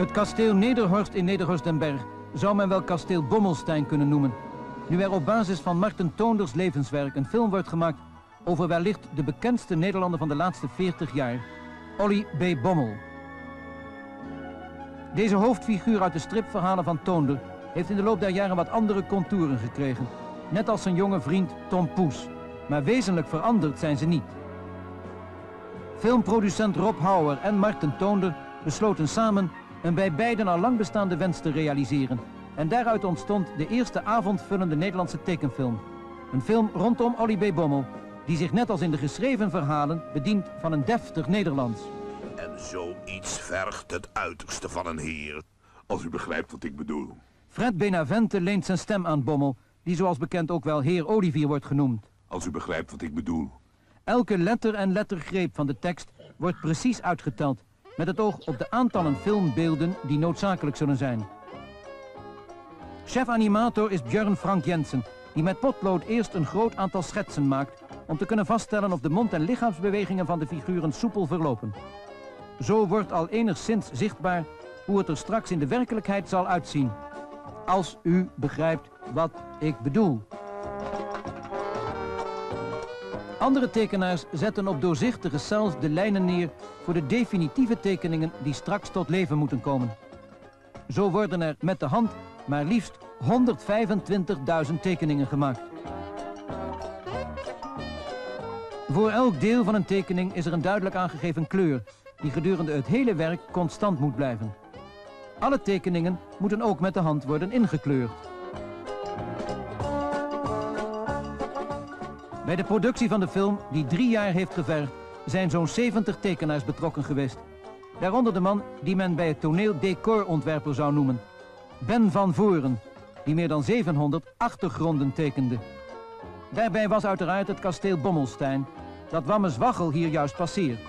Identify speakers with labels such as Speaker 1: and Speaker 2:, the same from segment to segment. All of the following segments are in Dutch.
Speaker 1: Het kasteel Nederhorst in Nederhorst den Berg zou men wel kasteel Bommelstein kunnen noemen. Nu er op basis van Marten Toonders levenswerk een film wordt gemaakt over wellicht de bekendste Nederlander van de laatste 40 jaar, Olly B. Bommel. Deze hoofdfiguur uit de stripverhalen van Toonder heeft in de loop der jaren wat andere contouren gekregen. Net als zijn jonge vriend Tom Poes. Maar wezenlijk veranderd zijn ze niet. Filmproducent Rob Hauer en Marten Toonder besloten samen een bij beiden al lang bestaande wens te realiseren. En daaruit ontstond de eerste avondvullende Nederlandse tekenfilm. Een film rondom Olly B. Bommel, die zich net als in de geschreven verhalen bedient van een deftig Nederlands.
Speaker 2: En zoiets vergt het uiterste van een heer.
Speaker 3: Als u begrijpt wat ik bedoel.
Speaker 1: Fred Benavente leent zijn stem aan Bommel, die zoals bekend ook wel heer Olivier wordt genoemd.
Speaker 3: Als u begrijpt wat ik bedoel.
Speaker 1: Elke letter en lettergreep van de tekst wordt precies uitgeteld, met het oog op de aantallen filmbeelden die noodzakelijk zullen zijn. Chef-animator is Björn Frank Jensen, die met potlood eerst een groot aantal schetsen maakt om te kunnen vaststellen of de mond- en lichaamsbewegingen van de figuren soepel verlopen. Zo wordt al enigszins zichtbaar hoe het er straks in de werkelijkheid zal uitzien. Als u begrijpt wat ik bedoel. Andere tekenaars zetten op doorzichtige cels de lijnen neer voor de definitieve tekeningen die straks tot leven moeten komen. Zo worden er met de hand maar liefst 125.000 tekeningen gemaakt. Voor elk deel van een tekening is er een duidelijk aangegeven kleur die gedurende het hele werk constant moet blijven. Alle tekeningen moeten ook met de hand worden ingekleurd. Bij de productie van de film, die drie jaar heeft gevergd, zijn zo'n 70 tekenaars betrokken geweest. Daaronder de man die men bij het toneel decorontwerper zou noemen. Ben van Voren, die meer dan 700 achtergronden tekende. Daarbij was uiteraard het kasteel Bommelstein, dat Wammes Waggel hier juist passeert.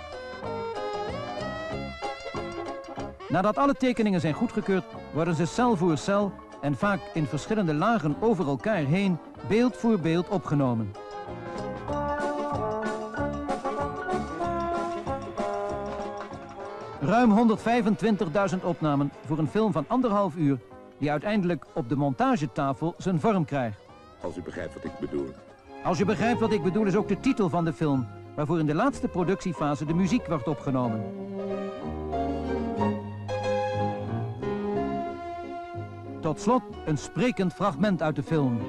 Speaker 1: Nadat alle tekeningen zijn goedgekeurd, worden ze cel voor cel en vaak in verschillende lagen over elkaar heen beeld voor beeld opgenomen. Ruim 125.000 opnamen voor een film van anderhalf uur die uiteindelijk op de montagetafel zijn vorm krijgt.
Speaker 3: Als u begrijpt wat ik bedoel.
Speaker 1: Als je begrijpt wat ik bedoel is ook de titel van de film, waarvoor in de laatste productiefase de muziek wordt opgenomen. Tot slot een sprekend fragment uit de film.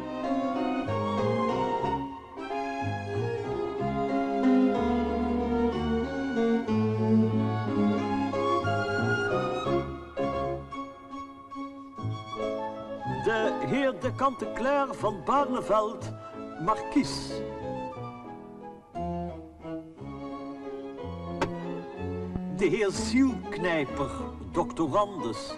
Speaker 4: De heer de Kanteclair van Barneveld, markies. De heer Zielknijper, doctorandus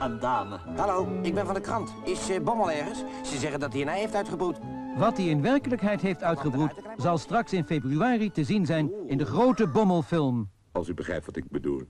Speaker 4: en dame.
Speaker 5: Hallo, ik ben van de krant. Is uh, Bommel ergens? Ze zeggen dat hij een ei heeft uitgebroed.
Speaker 1: Wat hij in werkelijkheid heeft uitgebroed, zal straks in februari te zien zijn in de grote Bommelfilm.
Speaker 3: Als u begrijpt wat ik bedoel.